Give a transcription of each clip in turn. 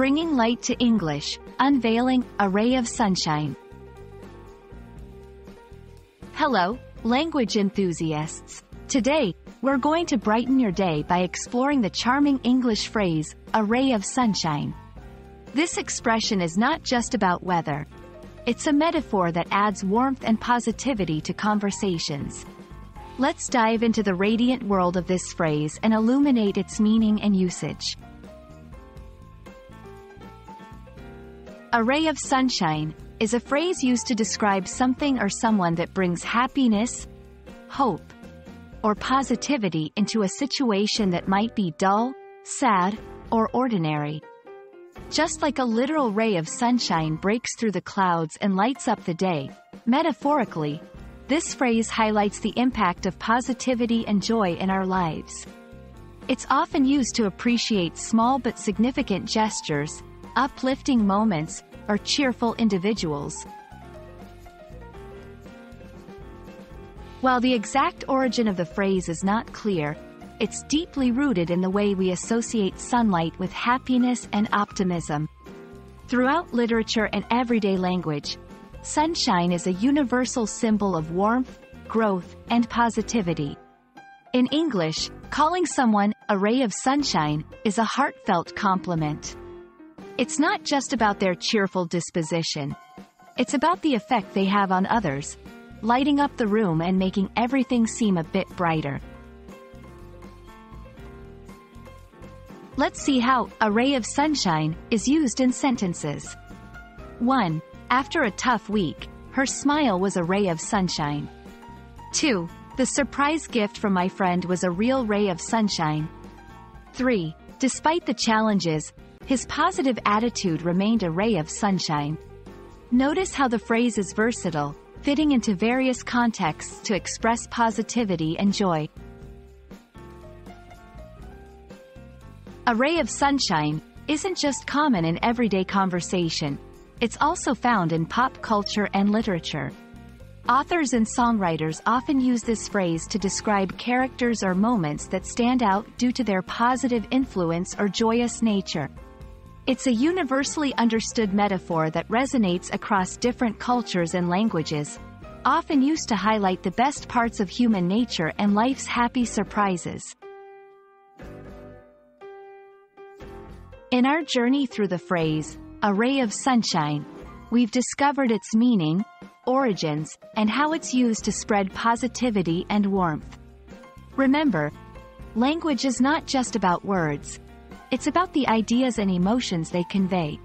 Bringing Light to English, Unveiling a Ray of Sunshine. Hello, language enthusiasts. Today, we're going to brighten your day by exploring the charming English phrase, a ray of sunshine. This expression is not just about weather. It's a metaphor that adds warmth and positivity to conversations. Let's dive into the radiant world of this phrase and illuminate its meaning and usage. A ray of sunshine is a phrase used to describe something or someone that brings happiness, hope, or positivity into a situation that might be dull, sad, or ordinary. Just like a literal ray of sunshine breaks through the clouds and lights up the day, metaphorically, this phrase highlights the impact of positivity and joy in our lives. It's often used to appreciate small but significant gestures, uplifting moments, or cheerful individuals. While the exact origin of the phrase is not clear, it's deeply rooted in the way we associate sunlight with happiness and optimism. Throughout literature and everyday language, sunshine is a universal symbol of warmth, growth, and positivity. In English, calling someone a ray of sunshine is a heartfelt compliment. It's not just about their cheerful disposition. It's about the effect they have on others, lighting up the room and making everything seem a bit brighter. Let's see how a ray of sunshine is used in sentences. 1. After a tough week, her smile was a ray of sunshine. 2. The surprise gift from my friend was a real ray of sunshine. 3. Despite the challenges, his positive attitude remained a ray of sunshine. Notice how the phrase is versatile, fitting into various contexts to express positivity and joy. A ray of sunshine isn't just common in everyday conversation. It's also found in pop culture and literature. Authors and songwriters often use this phrase to describe characters or moments that stand out due to their positive influence or joyous nature. It's a universally understood metaphor that resonates across different cultures and languages, often used to highlight the best parts of human nature and life's happy surprises. In our journey through the phrase, a ray of sunshine, we've discovered its meaning, origins, and how it's used to spread positivity and warmth. Remember, language is not just about words, it's about the ideas and emotions they convey.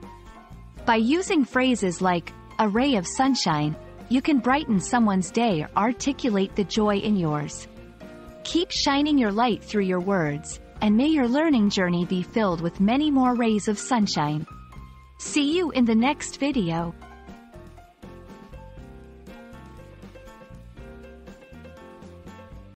By using phrases like, a ray of sunshine, you can brighten someone's day or articulate the joy in yours. Keep shining your light through your words, and may your learning journey be filled with many more rays of sunshine. See you in the next video.